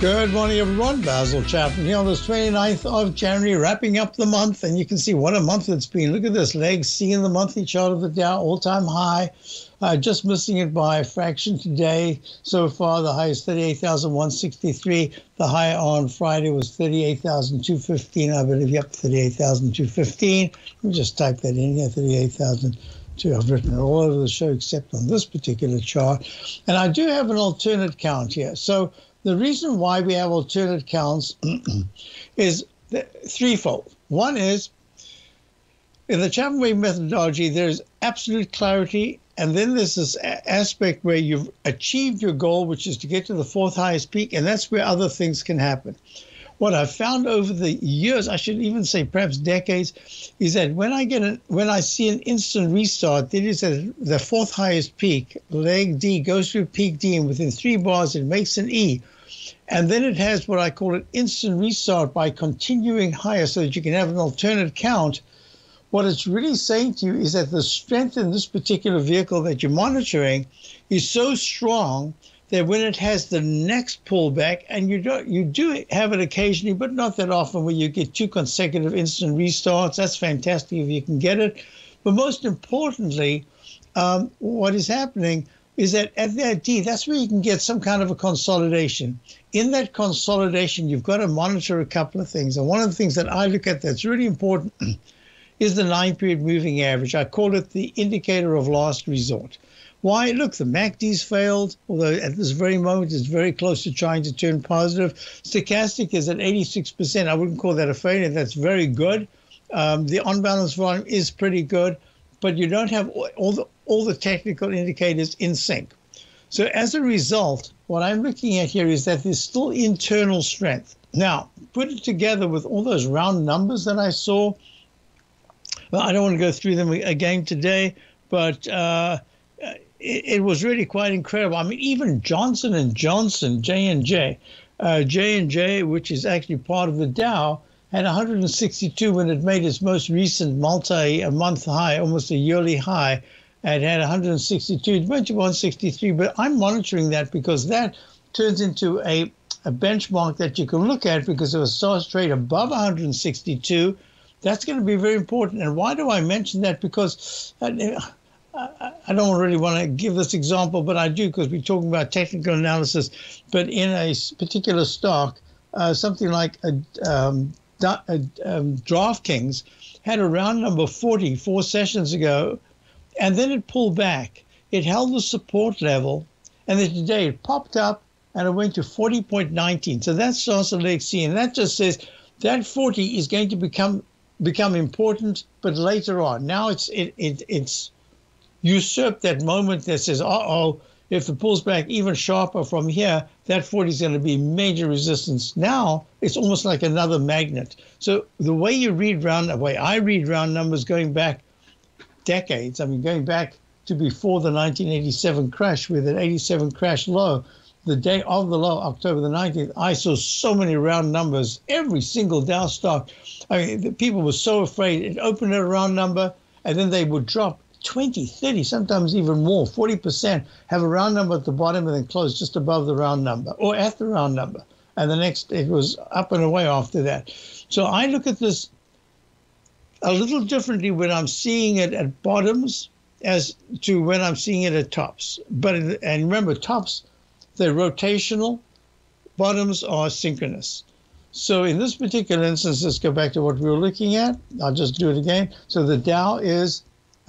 Good morning, everyone. Basil Chapman here on this 29th of January, wrapping up the month. And you can see what a month it's been. Look at this leg, seeing the monthly chart of the Dow, all time high. Uh, just missing it by a fraction today. So far, the high is 38,163. The high on Friday was 38,215. I believe, yep, 38,215. Let me just type that in here 38,000 I've written it all over the show except on this particular chart. And I do have an alternate count here. So the reason why we have alternate counts is threefold. One is in the Chapman Wave methodology, there's absolute clarity, and then there's this aspect where you've achieved your goal, which is to get to the fourth highest peak, and that's where other things can happen what I've found over the years, I should even say perhaps decades, is that when I get a, when I see an instant restart, it is at the fourth highest peak, leg D goes through peak D, and within three bars it makes an E. And then it has what I call an instant restart by continuing higher so that you can have an alternate count. What it's really saying to you is that the strength in this particular vehicle that you're monitoring is so strong that when it has the next pullback, and you do you do have it occasionally, but not that often, where you get two consecutive instant restarts. That's fantastic if you can get it. But most importantly, um, what is happening is that at that D, that's where you can get some kind of a consolidation. In that consolidation, you've got to monitor a couple of things. And one of the things that I look at that's really important is the nine period moving average. I call it the indicator of last resort. Why? Look, the MACD's failed, although at this very moment it's very close to trying to turn positive. Stochastic is at 86%. I wouldn't call that a failure. That's very good. Um, the on balance volume is pretty good, but you don't have all the all the technical indicators in sync. So as a result, what I'm looking at here is that there's still internal strength. Now, put it together with all those round numbers that I saw. Well, I don't want to go through them again today, but uh, it, it, was really quite incredible. I mean, even Johnson and Johnson, J and J, uh, J and J, which is actually part of the Dow, had 162 when it made its most recent multi-month high, almost a yearly high. It had 162. It went to 163, but I'm monitoring that because that turns into a, a benchmark that you can look at because it was starts trade above 162. That's going to be very important. And why do I mention that? Because uh, I don't really want to give this example, but I do because we're talking about technical analysis. But in a particular stock, uh, something like a, um, a, um, DraftKings had a round number 40 four sessions ago, and then it pulled back. It held the support level, and then today it popped up and it went to 40.19. So that's C, and that just says that 40 is going to become become important, but later on. Now it's it, it it's usurp that moment that says, uh oh, if it pulls back even sharper from here, that 40 is going to be major resistance. Now it's almost like another magnet. So the way you read round, the way I read round numbers going back decades, I mean, going back to before the 1987 crash, with an 87 crash low, the day of the low, October the 19th, I saw so many round numbers, every single Dow stock. I mean, the people were so afraid. It opened at a round number, and then they would drop 20, 30, sometimes even more, 40% have a round number at the bottom and then close just above the round number or at the round number. And the next, it was up and away after that. So I look at this a little differently when I'm seeing it at bottoms as to when I'm seeing it at tops. But, and remember, tops, they're rotational, bottoms are synchronous. So in this particular instance, let's go back to what we were looking at. I'll just do it again. So the Dow is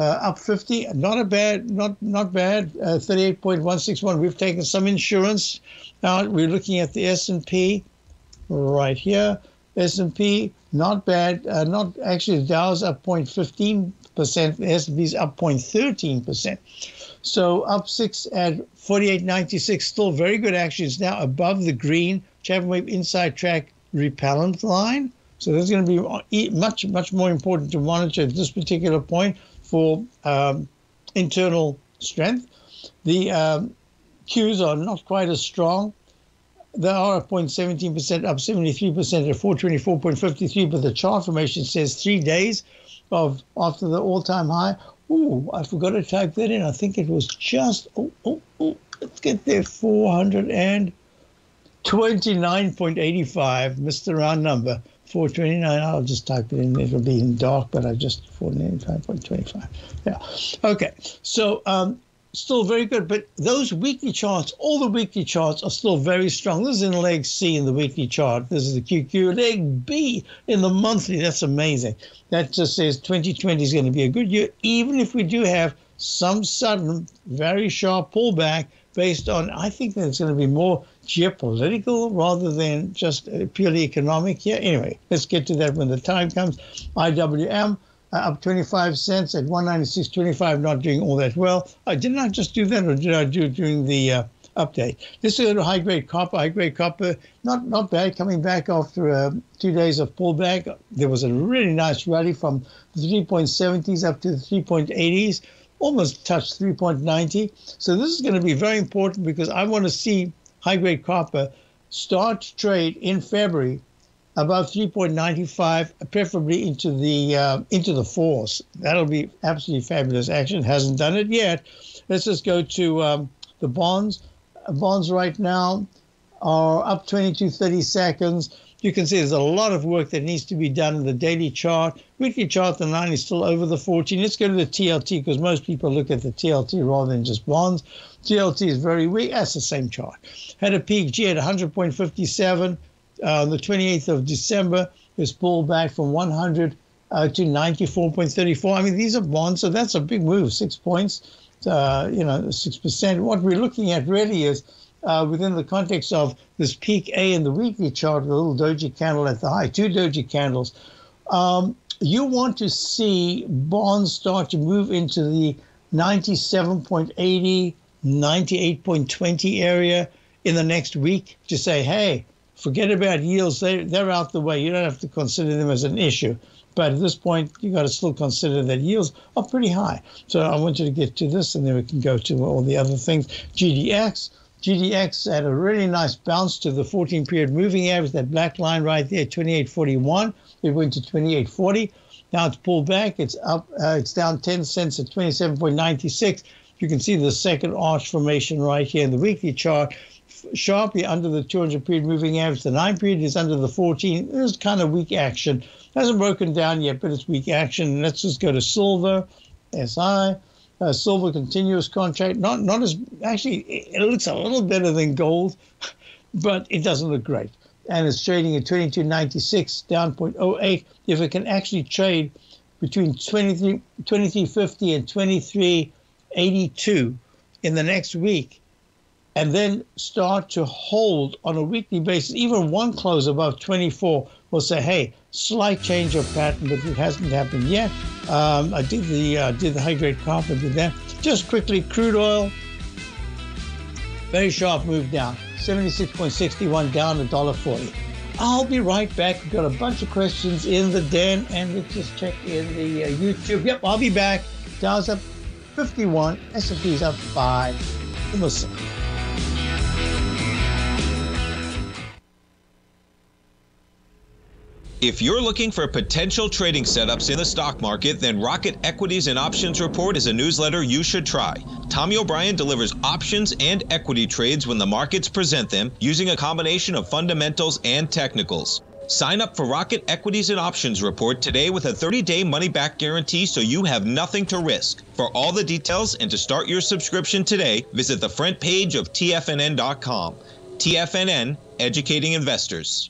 up 50. Not a bad, not not bad. Uh, 38.161. We've taken some insurance out. We're looking at the S&P right here. S&P not bad. Uh, not actually the Dow's up 0.15 percent. S&P's up 0.13 percent. So up six at 48.96. Still very good. Actually, it's now above the green Chapman Wave inside track repellent line. So that's going to be much, much more important to monitor at this particular point for um, internal strength. The um, are not quite as strong. They are at 0.17% up 73% at 424.53, but the chart formation says three days of after the all-time high. Ooh, I forgot to type that in. I think it was just oh oh oh. Let's get there. 429.85. Missed the round number. 429. I'll just type it in. It'll be in dark, but I just 495.25. Yeah. Okay. So um, still very good. But those weekly charts, all the weekly charts are still very strong. This is in leg C in the weekly chart. This is the QQ. Leg B in the monthly. That's amazing. That just says 2020 is going to be a good year, even if we do have some sudden, very sharp pullback based on, I think it's going to be more geopolitical rather than just purely economic. Yeah, anyway, let's get to that when the time comes. IWM uh, up 25 cents at 196.25, not doing all that well. Uh, did not just do that, or did I do it during the uh, update? This is a high grade copper. High grade copper, not not bad, coming back after uh, two days of pullback. There was a really nice rally from the 3.70s up to the 3.80s, almost touched 3.90. So this is going to be very important because I want to see high grade copper start to trade in February above 3.95, preferably into the uh, into the fours. That'll be absolutely fabulous action. Hasn't done it yet. Let's just go to um, the bonds. Bonds right now are up 22 30 seconds. You can see there's a lot of work that needs to be done in the daily chart. Weekly chart, the 9 is still over the 14. Let's go to the TLT because most people look at the TLT rather than just bonds. TLT is very weak. That's the same chart. Had a peak G at 100.57 uh, the 28th of December is pulled back from 100 uh, to 94.34. I mean, these are bonds, so that's a big move, six points, uh, you know, 6%. What we're looking at really is uh, within the context of this peak A in the weekly chart, the little doji candle at the high, two doji candles. Um, you want to see bonds start to move into the 97.80, 98.20 area in the next week to say, hey, forget about yields. They, they're out the way. You don't have to consider them as an issue. But at this point, you got to still consider that yields are pretty high. So I want you to get to this, and then we can go to all the other things. GDX. GDX had a really nice bounce to the 14 period moving average, that black line right there, 28.41. It went to 28.40. Now it's pulled back. It's up. Uh, it's down 10 cents at 27.96. You can see the second arch formation right here in the weekly chart sharply under the 200 period moving average. The 9 period is under the 14. There's kind of weak action. Hasn't broken down yet, but it's weak action. Let's just go to silver, SI. Uh, silver continuous contract. Not not as actually it looks a little better than gold, but it doesn't look great. And it's trading at 22.96, down 0.08. If it can actually trade between 23 23.50 and 23.82 in the next week, and then start to hold on a weekly basis, even one close above 24 will say, hey, slight change of pattern, but it hasn't happened yet. Um, I did the uh, did the high grade copper, did that. Just quickly, crude oil, very sharp move down, 76.61 down a dollar forty. I'll be right back. We've got a bunch of questions in the den, and let's just check in the uh, YouTube. Yep, I'll be back. Dow's up 51, S&P's up five. Listen. If you're looking for potential trading setups in the stock market, then Rocket Equities and Options Report is a newsletter you should try. Tommy O'Brien delivers options and equity trades when the markets present them using a combination of fundamentals and technicals. Sign up for Rocket Equities and Options Report today with a 30 day money back guarantee so you have nothing to risk. For all the details and to start your subscription today, visit the front page of TFNN.com. TFNN, educating investors.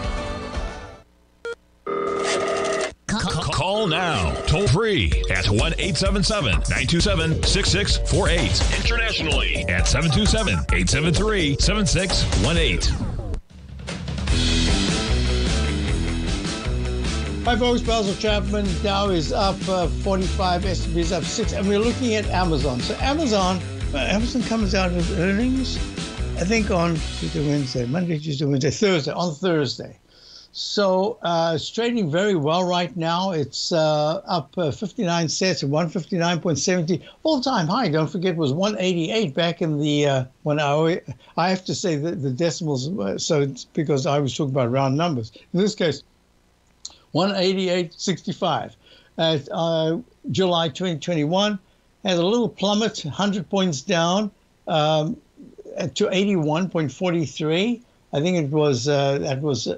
Call now, toll free at 1 877 927 6648. Internationally at 727 873 7618. Hi, folks. Basil Chapman. Dow is up uh, 45. S&P is up six, and we're looking at Amazon. So Amazon, uh, Amazon comes out with earnings. I think on Tuesday, Wednesday, Monday, Tuesday, Wednesday, Thursday. On Thursday. So uh, it's trading very well right now. It's uh, up uh, 59 cents at 159.70 all-time high. Don't forget, was 188 back in the uh, when I I have to say the, the decimals. Uh, so it's because I was talking about round numbers. In this case, 188.65 at uh, July 2021 had a little plummet, 100 points down um, to 81.43. I think it was that was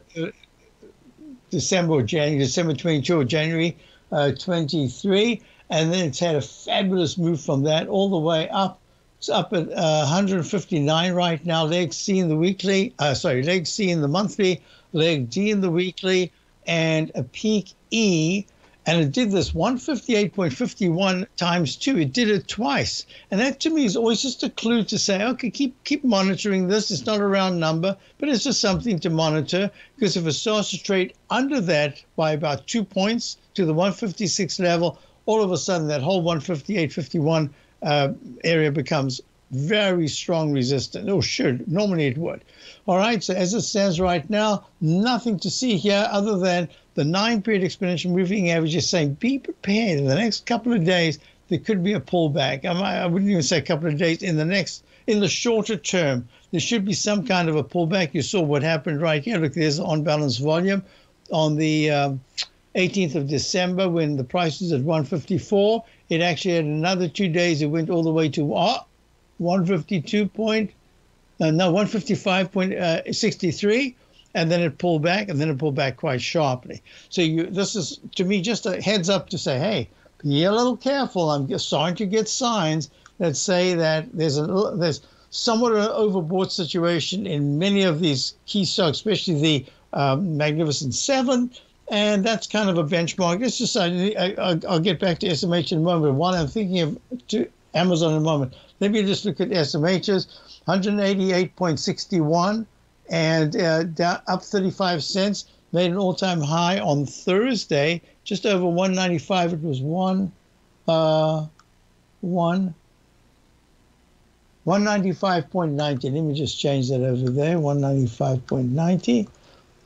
December January, December 22 or January uh, 23. And then it's had a fabulous move from that all the way up. It's up at uh, 159 right now. Leg C in the weekly, uh, sorry, leg C in the monthly, leg D in the weekly, and a peak E and it did this 158.51 times two. It did it twice, and that to me is always just a clue to say, okay, keep keep monitoring this. It's not a round number, but it's just something to monitor because if it starts to trade under that by about two points to the 156 level, all of a sudden that whole 158.51 uh, area becomes very strong resistance, or should normally it would. All right, so as it stands right now, nothing to see here other than the nine period exponential moving average is saying be prepared in the next couple of days. There could be a pullback. I wouldn't even say a couple of days. In the next, in the shorter term, there should be some kind of a pullback. You saw what happened right here. Look, there's on balance volume on the um, 18th of December when the price was at 154. It actually had another two days. It went all the way to uh, 152 point uh, no, 155.63, uh, and then it pulled back, and then it pulled back quite sharply. So you, this is to me just a heads up to say, hey, be a little careful. I'm starting to get signs that say that there's a there's somewhat of an overbought situation in many of these key stocks, especially the um, Magnificent Seven, and that's kind of a benchmark. It's just I, will get back to SMH in a moment. While I'm thinking of to Amazon in a moment, let me just look at SMHs. 188.61 and uh, down, up 35 cents. Made an all-time high on Thursday, just over 195. It was one, uh, one. 195.90. Let me just change that over there. 195.90.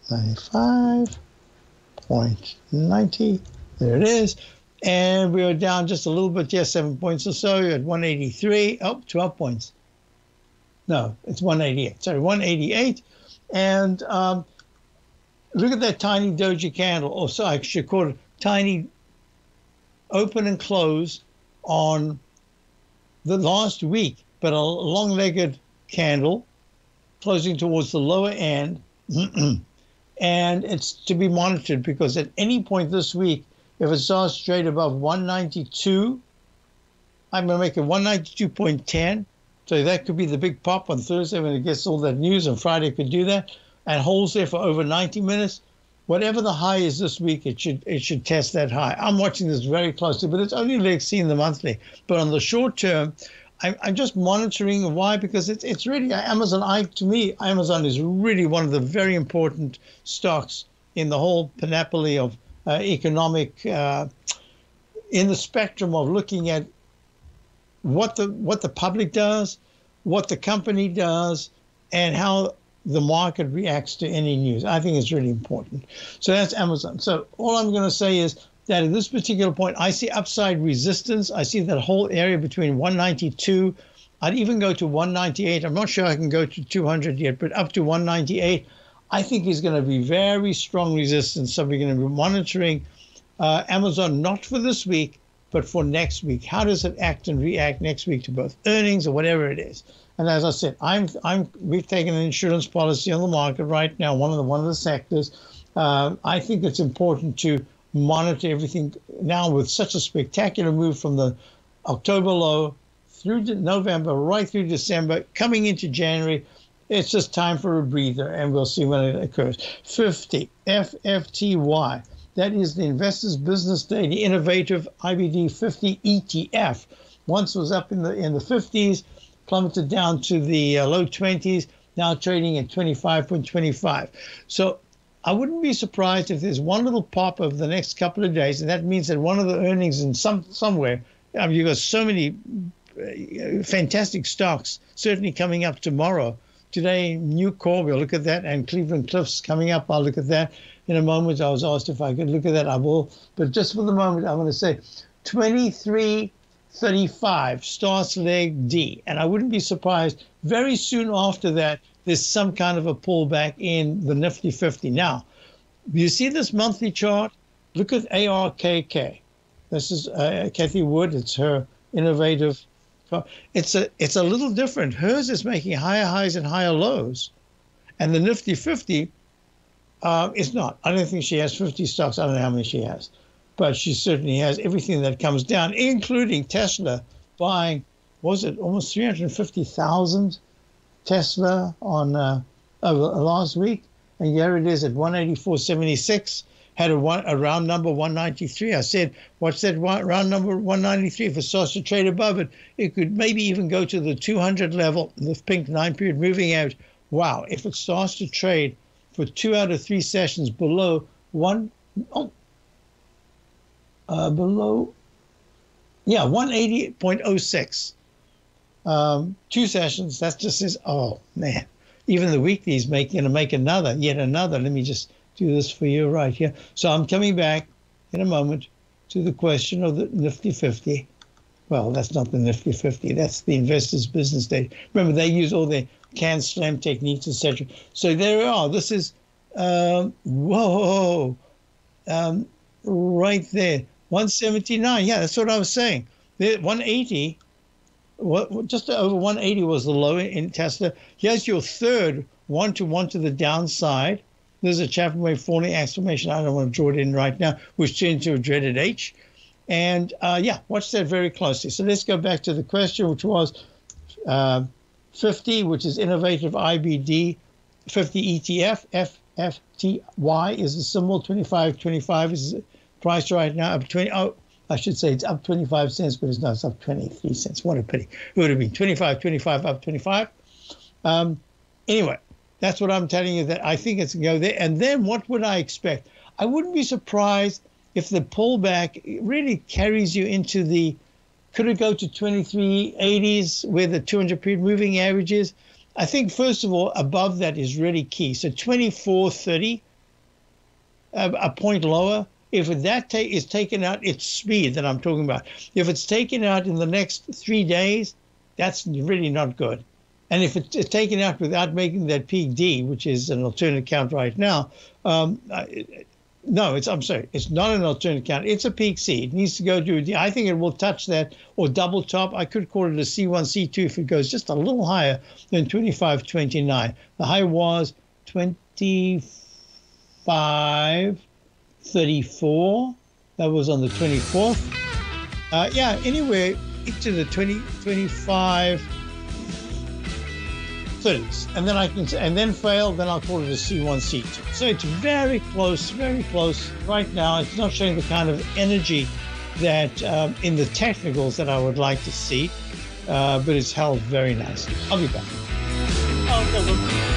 95.90. There it is. And we are down just a little bit, yes, seven points or so You at 183. Oh, 12 points. No, it's 188. Sorry, 188. And um, look at that tiny doji candle. Oh, sorry, I should call it tiny open and close on the last week, but a long legged candle closing towards the lower end. and it's to be monitored because at any point this week, if it starts straight above 192, I'm going to make it 192.10 so that could be the big pop on Thursday when it gets all that news, and Friday could do that, and holds there for over 90 minutes. Whatever the high is this week, it should it should test that high. I'm watching this very closely, but it's only like seeing the monthly. But on the short term, I'm, I'm just monitoring why because it's it's really Amazon. I to me, Amazon is really one of the very important stocks in the whole panoply of uh, economic uh, in the spectrum of looking at what the what the public does, what the company does, and how the market reacts to any news. I think it's really important. So that's Amazon. So all I'm going to say is that at this particular point, I see upside resistance. I see that whole area between 192. I'd even go to 198. I'm not sure I can go to 200 yet, but up to 198, I think is going to be very strong resistance. So we're going to be monitoring uh, Amazon not for this week, but for next week. How does it act and react next week to both earnings or whatever it is? And as I said, I'm I'm we've taken an insurance policy on the market right now, one of the one of the sectors. Uh, I think it's important to monitor everything now with such a spectacular move from the October low through November, right through December, coming into January. It's just time for a breather, and we'll see when it occurs. 50 FFTY. That is the Investors Business Daily Innovative IBD 50 ETF. Once was up in the in the 50s, plummeted down to the uh, low 20s, now trading at 25.25. So I wouldn't be surprised if there's one little pop over the next couple of days, and that means that one of the earnings in some somewhere. I mean, you've got so many uh, fantastic stocks certainly coming up tomorrow. Today, Nucor, we'll look at that, and Cleveland Cliffs coming up. I'll look at that in a moment. I was asked if I could look at that. I will. But just for the moment, I'm going to say 2335 starts leg D. And I wouldn't be surprised very soon after that, there's some kind of a pullback in the Nifty 50. Now, you see this monthly chart? Look at ARKK. This is uh, Cathie Wood. It's her innovative. It's a it's a little different. Hers is making higher highs and higher lows, and the Nifty 50 uh, it's not. I don't think she has 50 stocks. I don't know how many she has. But she certainly has everything that comes down, including Tesla buying, was it almost 350,000 Tesla on uh, last week? And here it is at 184.76. Had a, one, a round number 193. I said, what's that round number 193? If it starts to trade above it, it could maybe even go to the 200 level, the pink nine period moving out. Wow, if it starts to trade for two out of three sessions below one, oh, uh, below, yeah, 180.06. Um, two sessions, that's just says, oh man, even the weeklies make, you know, make another, yet another. Let me just do this for you right here. So I'm coming back in a moment to the question of the Nifty 50. Well, that's not the Nifty 50. That's the investors' business day. Remember, they use all their CAN SLIM techniques, etc. So there we are. This is um, whoa, um, right there, 179. Yeah, that's what I was saying. The 180, what, just over 180 was the low in Tesla. Here's your third one to one to the downside. There's a Chapman wave falling exclamation. I don't want to draw it in right now, which turned to a dreaded H. And uh, yeah, watch that very closely. So let's go back to the question, which was uh, 50, which is innovative IBD 50 ETF, FFTY is the symbol. 25, 25 is the price right now. Up 20. Oh, I should say it's up 25 cents, but it's not. It's up 23 cents. What a pity. It would have been 25, 25, up 25. Um, anyway, that's what I'm telling you. That I think it's going to go there. And then what would I expect? I wouldn't be surprised if the pullback really carries you into the could it go to 2380s where the 200 period moving average is? I think, first of all, above that is really key. So 2430, uh, a point lower. If that ta- is taken out, it's speed that I'm talking about. If it's taken out in the next three days, that's really not good. And if it's taken out without making that peak D, which is an alternate count right now, um, no, it's I'm sorry, it's not an alternate count. It's a peak C. It needs to go to. I think it will touch that or double top. I could call it a C1, C2 if it goes just a little higher than 25, 29. The high was 25, 34. That was on the 24th. Uh, yeah, anywhere into the 20, 25 30s, and then I can and then fail, then I'll call it a C1, C2. So it's very close, very close. Right now, it's not showing the kind of energy that um, in the technicals that I would like to see, uh, but it's held very nicely. I'll be back. Oh,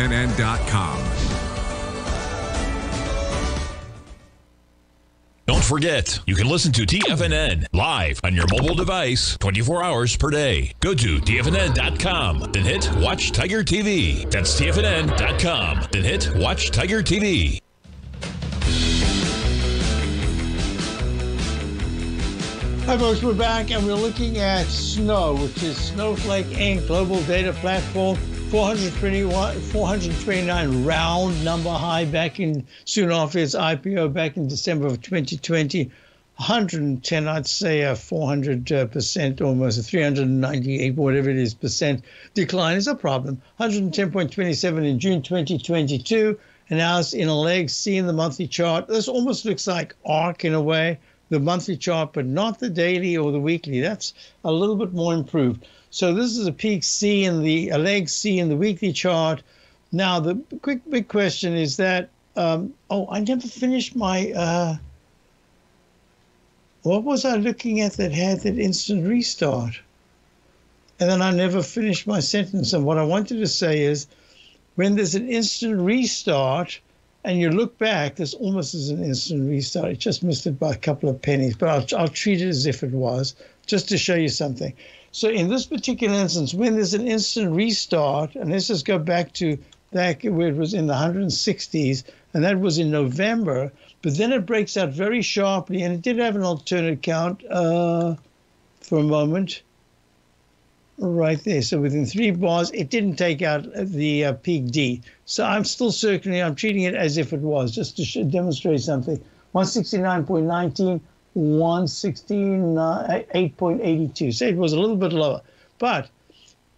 TFNN.com. Don't forget, you can listen to TFNN live on your mobile device 24 hours per day. Go to TFNN.com, then hit Watch Tiger TV. That's TFNN.com, then hit Watch Tiger TV. Hi, folks. We're back and we're looking at Snow, which is Snowflake Inc. Global Data Platform. 421, 429 round number high back in soon after its IPO back in December of 2020. 110, I'd say a 400 uh, percent, almost a 398, whatever it is, percent decline is a problem. 110.27 in June 2022, and now it's in a leg. See in the monthly chart. This almost looks like ARKK in a way the monthly chart, but not the daily or the weekly. That's a little bit more improved. So this is a peak C in the a leg C in the weekly chart. Now the quick big question is that um, oh I never finished my uh, what was I looking at that had that instant restart? And then I never finished my sentence. And what I wanted to say is when there's an instant restart, and you look back, this almost is an instant restart. It just missed it by a couple of pennies, but I'll, I'll treat it as if it was, just to show you something. So in this particular instance, when there's an instant restart, and let's just go back to back where it was in the 160s, and that was in November, but then it breaks out very sharply, and it did have an alternate count uh, for a moment right there. So within three bars, it didn't take out the uh, peak D. So I'm still circling. I'm treating it as if it was, just to demonstrate something. 169.19, 116.82. Uh, so it was a little bit lower. But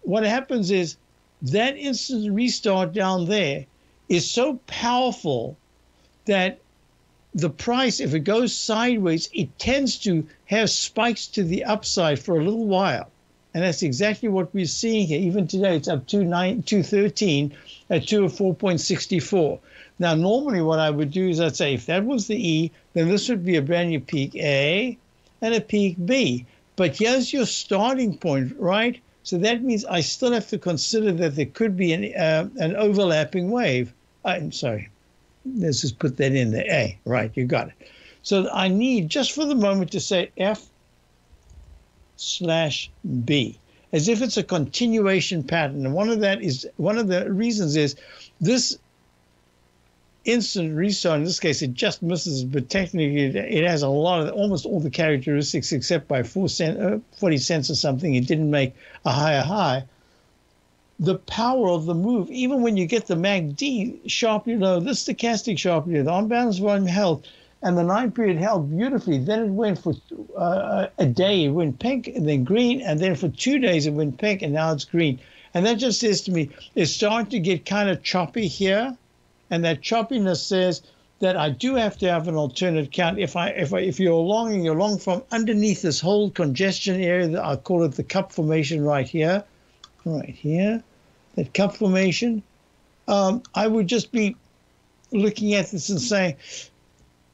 what happens is that instant restart down there is so powerful that the price, if it goes sideways, it tends to have spikes to the upside for a little while. And that's exactly what we're seeing here. Even today, it's up to 9, 213 at 204.64. Now, normally what I would do is I'd say if that was the E, then this would be a brand new peak A and a peak B. But here's your starting point, right? So that means I still have to consider that there could be an, uh, an overlapping wave. I'm sorry. Let's just put that in there. A, right, you got it. So I need just for the moment to say F slash B, as if it's a continuation pattern. And one of that is one of the reasons is this instant restart. In this case, it just misses, but technically it, it has a lot of almost all the characteristics except by four cent, uh, 40 cents or something. It didn't make a higher high. The power of the move, even when you get the MACD sharply low, this stochastic sharply low, the on balance volume held and the nine period held beautifully. Then it went for uh, a day, it went pink and then green, and then for two days it went pink and now it's green. And that just says to me, it's starting to get kind of choppy here, and that choppiness says that I do have to have an alternate count. If I if I, if you're long and you're long from underneath this whole congestion area, that I call it the cup formation right here, right here, that cup formation. Um, I would just be looking at this and saying,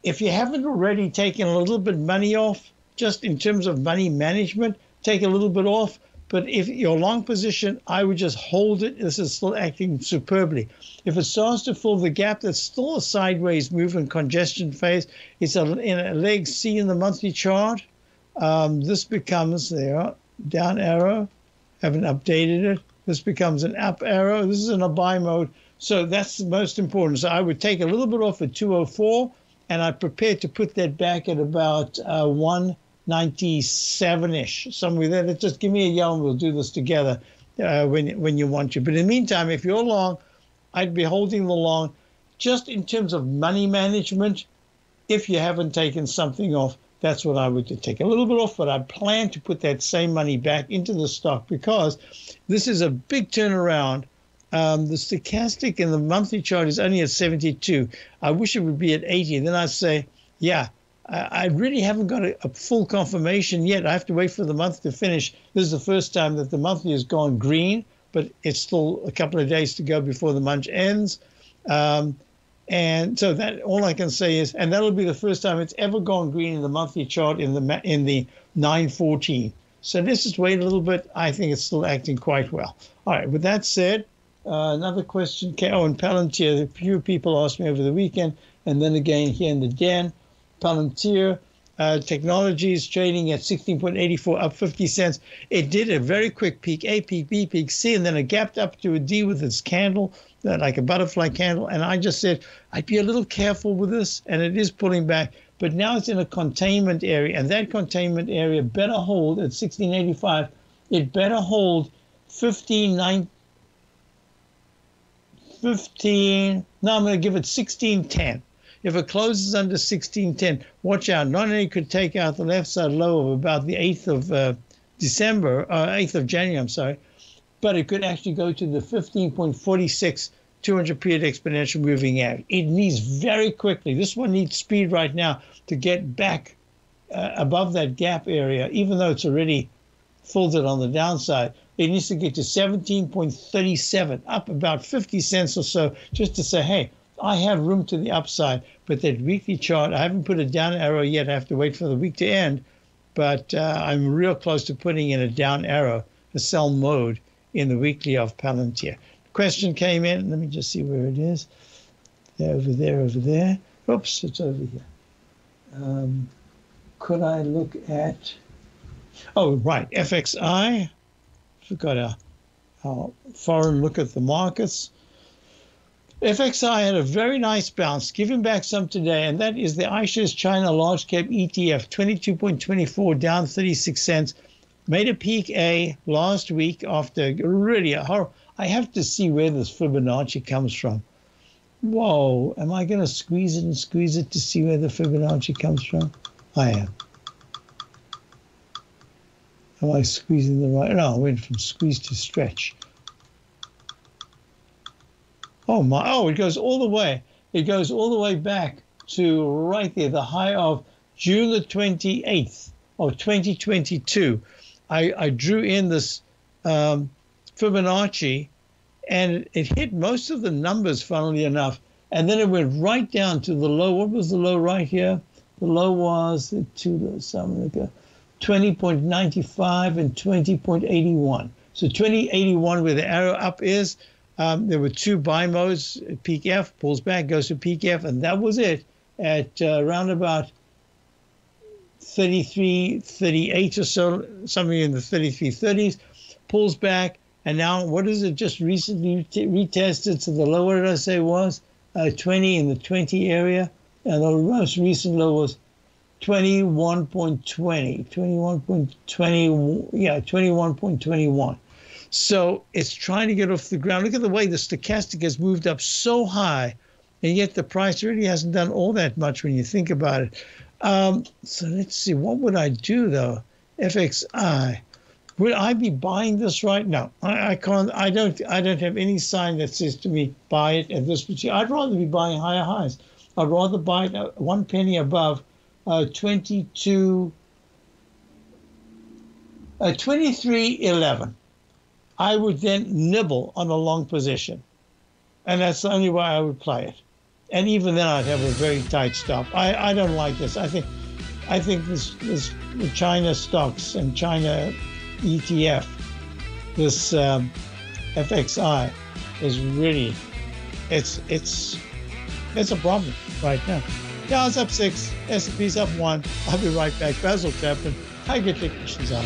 if you haven't already taken a little bit money off, just in terms of money management, take a little bit off. But if your long position, I would just hold it. This is still acting superbly. If it starts to fill the gap, that's still a sideways movement congestion phase. It's a, in a leg C in the monthly chart. Um, this becomes there, down arrow. Haven't updated it. This becomes an up arrow. This is in a buy mode. So that's the most important. So I would take a little bit off at 204 and I'm prepared to put that back at about uh, 197-ish, somewhere there. Just give me a yell and we'll do this together uh, when when you want to. But in the meantime, if you're long, I'd be holding the long, just in terms of money management. If you haven't taken something off, that's what I would do. Take a little bit off, but I plan to put that same money back into the stock because this is a big turnaround um, the stochastic in the monthly chart is only at 72. I wish it would be at 80. Then I'd say, yeah, I, really haven't got a, a, full confirmation yet. I have to wait for the month to finish. This is the first time that the monthly has gone green, but it's still a couple of days to go before the month ends. Um, and so that all I can say is, and that'll be the first time it's ever gone green in the monthly chart in the in the 914. So let's just wait a little bit. I think it's still acting quite well. All right. With that said, uh, another question oh, in Palantir, a few people asked me over the weekend, and then again here in the den. Palantir uh, Technologies trading at 16.84, up 50 cents. It did a very quick peak, A peak, B peak, C, and then it gapped up to a D with its candle, uh, like a butterfly candle. And I just said, I'd be a little careful with this, and it is pulling back. but now it's in a containment area, and that containment area better hold at 1685. It better hold 15, 15 no, I'm going to give it 1610. If it closes under 1610, watch out. Not only could take out the left side low of about the 8th of uh, December, uh, 8th of January, I'm sorry, but it could actually go to the 15.46 200 period exponential moving average. It needs very quickly. This one needs speed right now to get back uh, above that gap area, even though it's already folded on the downside. It needs to get to 17.37, up about 50 cents or so, just to say, hey, I have room to the upside. But that weekly chart, I haven't put a down arrow yet. I have to wait for the week to end. But uh, I'm real close to putting in a down arrow, a sell mode in the weekly of Palantir question came in. Let me just see where it is. They're over there, over there. Oops, it's over here. Um, could I look at? Oh, right, FXI. Forgot our, our foreign look at the markets. FXI had a very nice bounce, giving back some today, and that is the iShares China Large Cap ETF, 22.24, down 36 cents. Made a peak A last week after really a horrible I have to see where this Fibonacci comes from. Whoa, am I going to squeeze it and squeeze it to see where the Fibonacci comes from? I am. Am I squeezing the right? No, I went from squeeze to stretch. Oh my, oh, it goes all the way. It goes all the way back to right there, the high of June the 28th of 2022. I, I drew in this um, Fibonacci, and it hit most of the numbers, funnily enough. And then it went right down to the low. What was the low right here? The low was the two like 20.95 and 20.81. So 2081, where the arrow up is, um, there were two buy modes. Peak F pulls back, goes to peak F, and that was it at uh, around about 33, 38 or so, something in the 3330s, pulls back, and now, what is it just recently retested to the lower, did I say was? Uh, 20 in the 20 area. And the most recent low was 21.20, 21.20, yeah, 21.21. So it's trying to get off the ground. Look at the way the stochastic has moved up so high, and yet the price really hasn't done all that much when you think about it. Um, so let's see, what would I do though? FXI. Would I be buying this right now? I, I, can't. I don't. I don't have any sign that says to me buy it at this particular. I'd rather be buying higher highs. I'd rather buy it one penny above uh, 22, uh, 23.11. I would then nibble on a long position, and that's the only way I would play it. And even then, I'd have a very tight stop. I, I don't like this. I think I think this this China stocks and China ETF, this um, FXI, is really it's it's it's a problem right now. Dow's up six, S&P's up one. I'll be right back. Basil Chapman, Tiger Technicians on.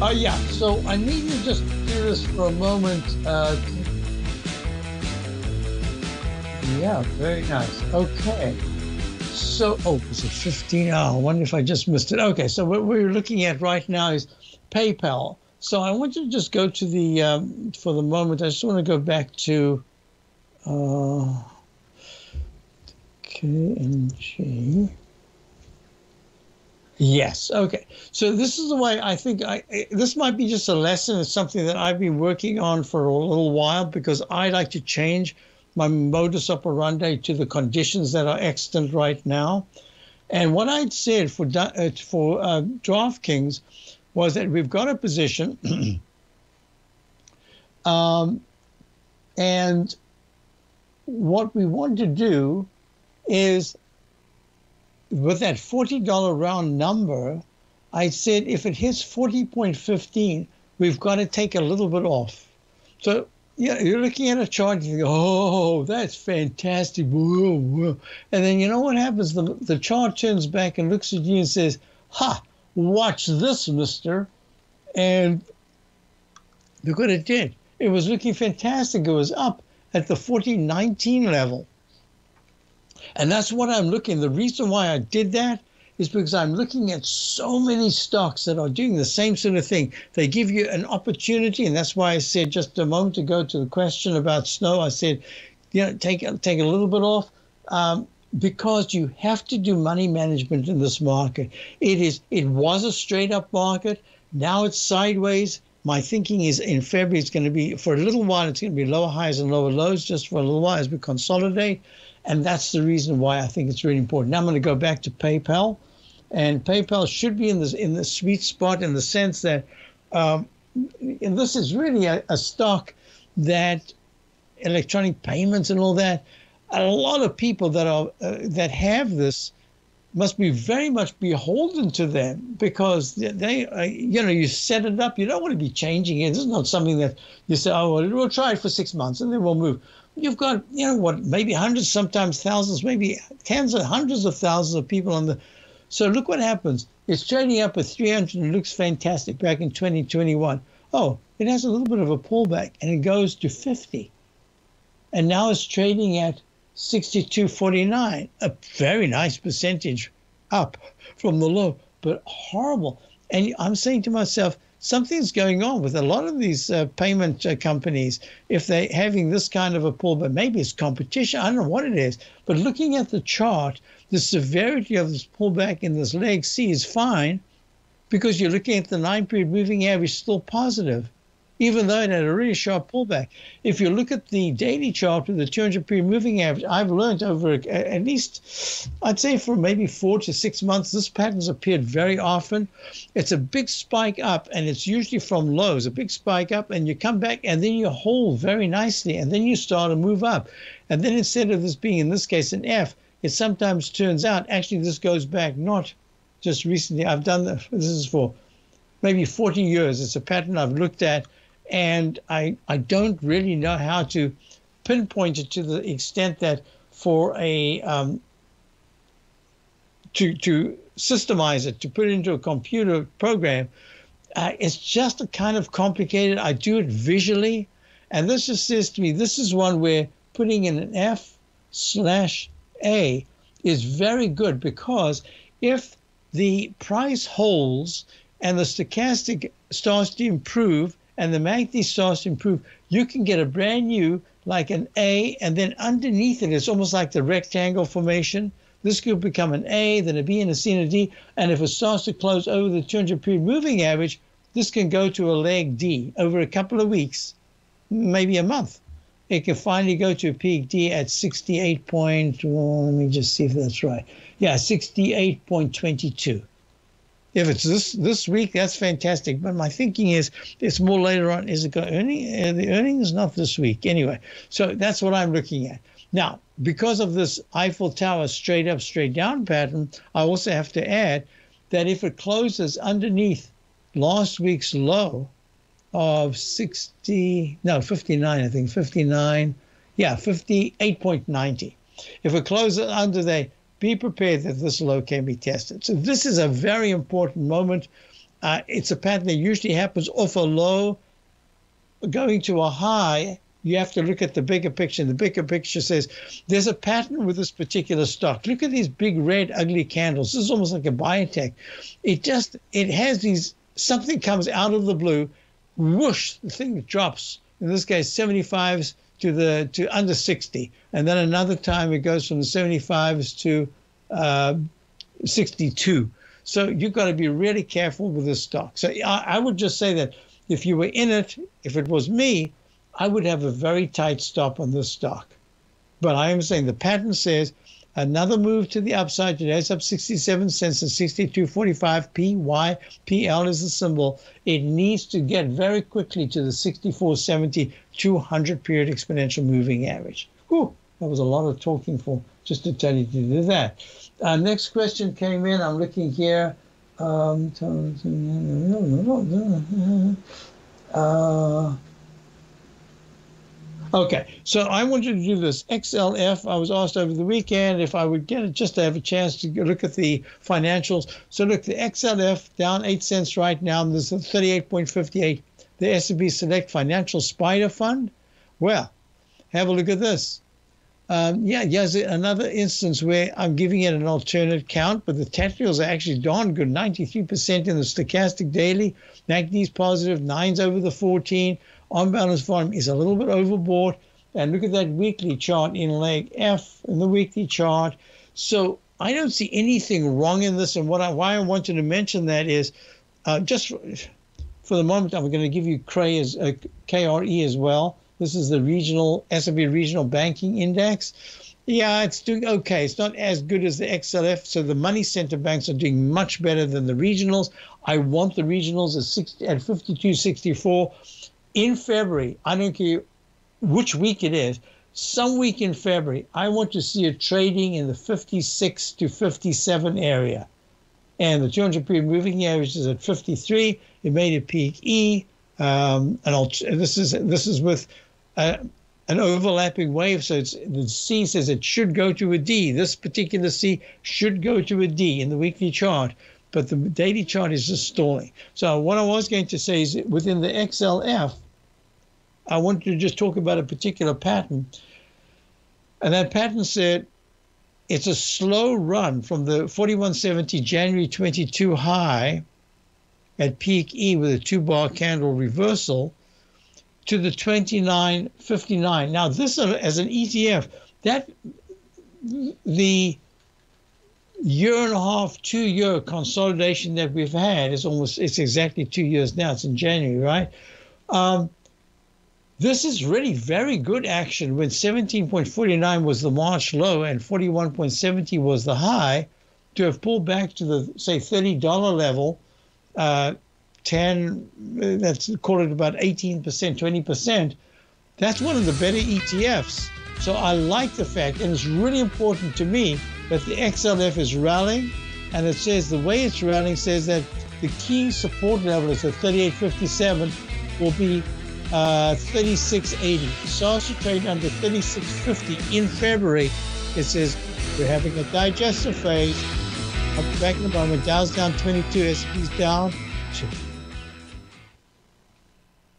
Uh, yeah, so I need to just do this for a moment. Uh, yeah, very nice. Okay. So, oh, it's a 15 hour. I wonder if I just missed it. Okay, so what we're looking at right now is PayPal. So I want you to just go to the, um, for the moment, I just want to go back to uh, KNG. Yes. Okay. So this is the way I think I this might be just a lesson. It's something that I've been working on for a little while because I like to change my modus operandi to the conditions that are extant right now. And what I'd said for uh, for uh, DraftKings was that we've got a position, um, and what we want to do is with that $40 round number, I said if it hits 40.15, we've got to take a little bit off. So yeah, you're looking at a chart and you go, oh, that's fantastic. And then you know what happens? The, the chart turns back and looks at you and says, ha, watch this, mister. And look what it did. It was looking fantastic. It was up at the 4019 level. And that's what I'm looking. The reason why I did that is because I'm looking at so many stocks that are doing the same sort of thing. They give you an opportunity, and that's why I said just a moment ago to the question about snow. I said, you know, take take a little bit off. Um, because you have to do money management in this market. It is it was a straight up market. Now it's sideways. My thinking is in February it's going to be for a little while it's going to be lower highs and lower lows just for a little while as we consolidate. And that's the reason why I think it's really important. Now I'm going to go back to PayPal. And PayPal should be in this in the sweet spot in the sense that um, and this is really a, a stock that electronic payments and all that. A lot of people that are uh, that have this must be very much beholden to them because they, uh, you know, you set it up. You don't want to be changing it. This is not something that you say, oh, well, we'll try it for six months and then we'll move you've got you know what maybe hundreds sometimes thousands maybe tens of hundreds of thousands of people on the so look what happens. It's trading up at 300 and looks fantastic back in 2021 oh it has a little bit of a pullback and it goes to 50 and now it's trading at 62.49 a very nice percentage up from the low but horrible. And i'm saying to myself something's going on with a lot of these uh, payment uh, companies if they're having this kind of a pullback. Maybe it's competition. I don't know what it is. But looking at the chart, the severity of this pullback in this leg C is fine because you're looking at the nine period moving average still positive even though it had a really sharp pullback. If you look at the daily chart with the 200 period moving average, I've learned over at least, I'd say for maybe four to six months, this pattern's appeared very often. It's a big spike up, and it's usually from lows, a big spike up, and you come back, and then you hold very nicely, and then you start to move up. And then instead of this being, in this case, an F, it sometimes turns out actually this goes back not just recently. I've done this, this is for maybe 40 years. It's a pattern I've looked at and I I don't really know how to pinpoint it to the extent that for a um, to to systemize it to put it into a computer program uh, it's just a kind of complicated. I do it visually. And this just says to me. This is one where putting in an f slash a is very good because if the price holds and the stochastic starts to improve and the MACD starts to improve, you can get a brand new, like an A, and then underneath it, it's almost like the rectangle formation. This could become an A, then a B, and a C, and a D. And if it starts to close over the 200 period moving average, this can go to a leg D over a couple of weeks, maybe a month. It can finally go to a peak D at 68 point, well, let me just see if that's right. Yeah, 68.22 if it's this this week, that's fantastic. But my thinking is it's more later on. Is it going earning? Uh, the earnings not this week anyway. So that's what I'm looking at now. Because of this Eiffel Tower straight up, straight down pattern, I also have to add that if it closes underneath last week's low of 60, no, 59, I think 59, yeah, 58.90. If it closes under the be prepared that this low can be tested. So this is a very important moment. Uh, it's a pattern that usually happens off a low, going to a high. You have to look at the bigger picture. And the bigger picture says there's a pattern with this particular stock. Look at these big red ugly candles. This is almost like a biotech. It just it has these something comes out of the blue, whoosh, the thing drops. In this case, 75s to the to under 60, and then another time it goes from the 75s to uh, 62. So you've got to be really careful with this stock. So I, I would just say that if you were in it, if it was me, I would have a very tight stop on this stock. But I am saying the pattern says Another move to the upside today. It's up 67 cents at 62.45. PY, PL is the symbol. It needs to get very quickly to the 64.70 200 period exponential moving average. Whew, that was a lot of talking for just to tell you to do that. Uh, next question came in. I'm looking here. Um, uh, Okay, so I wanted to do this XLF. I was asked over the weekend if I would get it just to have a chance to look at the financials. So look, the XLF down eight cents right now. There's a 38.58. The S&P Select Financial SPDR Fund. Well, have a look at this. Um, yeah, yes, another instance where I'm giving it an alternate count, but the technicals are actually darn good. 93% in the stochastic daily. MACD's positive, nines over the 14 on balance volume is a little bit overbought. And look at that weekly chart in leg F in the weekly chart. So I don't see anything wrong in this. And what I, why I wanted to mention that is uh, just for, the moment, I'm going to give you CRE as, uh, KRE as well. This is the regional S&P Regional Banking Index. Yeah, it's doing okay. It's not as good as the XLF. So the money center banks are doing much better than the regionals. I want the regionals at 60, at 52.64 in February, I don't care which week it is, some week in February, I want to see it trading in the 56 to 57 area. And the 200 period moving average is at 53. It made a peak E. Um, and I'll, this is this is with uh, an overlapping wave. So it's, the C says it should go to a D. This particular C should go to a D in the weekly chart but the daily chart is just stalling. So what I was going to say is within the XLF, I wanted to just talk about a particular pattern. And that pattern said it's a slow run from the 4170 January 22 high at peak E with a two bar candle reversal to the 29.59. Now, this uh, as an ETF, that the year and a half, two year consolidation that we've had is almost, it's exactly two years now. It's in January, right? Um, this is really very good action when 17.49 was the March low and 41.70 was the high to have pulled back to the, say, $30 level, uh, 10, that's call it about 18%, 20%. That's one of the better ETFs. So I like the fact, and it's really important to me that the XLF is rallying, and it says the way it's rallying says that the key support level is at 38.57 will be uh, 36.80. SARS trade under 36.50 in February. It says we're having a digestive phase. I'll be back in a moment. Dow's down 22, S&P's down 2.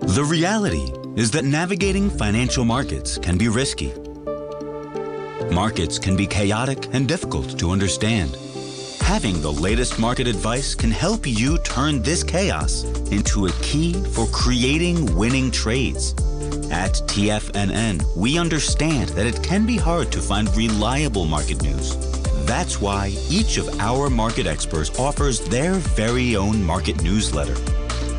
The reality is that navigating financial markets can be risky. Markets can be chaotic and difficult to understand. Having the latest market advice can help you turn this chaos into a key for creating winning trades. At TFNN, we understand that it can be hard to find reliable market news. That's why each of our market experts offers their very own market newsletter,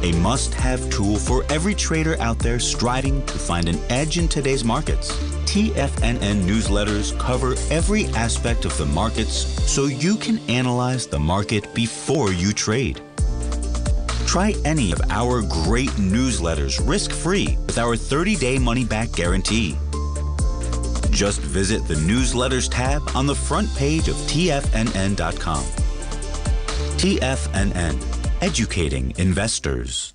a must have tool for every trader out there striving to find an edge in today's markets. TFNN newsletters cover every aspect of the markets so you can analyze the market before you trade. Try any of our great newsletters risk free with our 30 day money back guarantee. Just visit the newsletters tab on the front page of TFNN.com. TFNN, educating investors.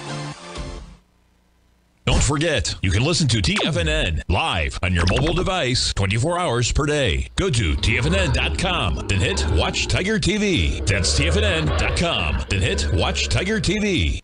Forget, you can listen to TFNN live on your mobile device 24 hours per day. Go to TFNN.com, then hit Watch Tiger TV. That's TFNN.com, then hit Watch Tiger TV.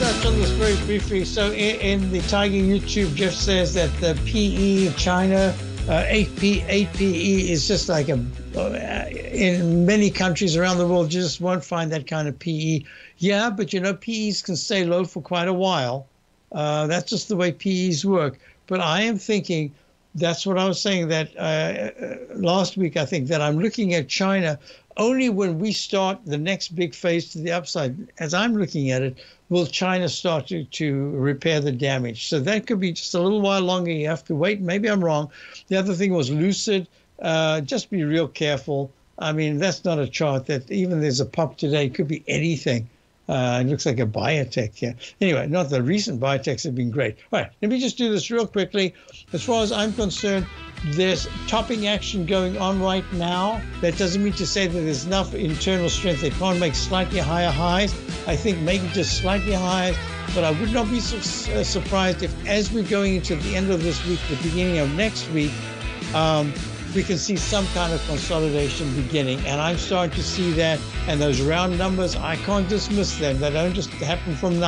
touch on this very briefly. So in, in, the Tiger YouTube, Jeff says that the PE of China, uh, 8P, 8PE is just like a, in many countries around the world, you just won't find that kind of PE. Yeah, but you know, PEs can stay low for quite a while. Uh, that's just the way PEs work. But I am thinking, that's what I was saying that uh, uh, last week, I think, that I'm looking at China only when we start the next big phase to the upside, as I'm looking at it, will China start to, to repair the damage. So that could be just a little while longer. You have to wait. Maybe I'm wrong. The other thing was Lucid. Uh, just be real careful. I mean, that's not a chart that even there's a pop today. It could be anything. Uh, it looks like a biotech here. Anyway, not the recent biotechs have been great. All right, let me just do this real quickly. As far as I'm concerned, there's topping action going on right now. That doesn't mean to say that there's enough internal strength. They can't make slightly higher highs. I think maybe just slightly higher, but I would not be su- uh, surprised if, as we're going into the end of this week, the beginning of next week, um, we can see some kind of consolidation beginning. And I'm starting to see that. And those round numbers, I can't dismiss them. They don't just happen from nothing.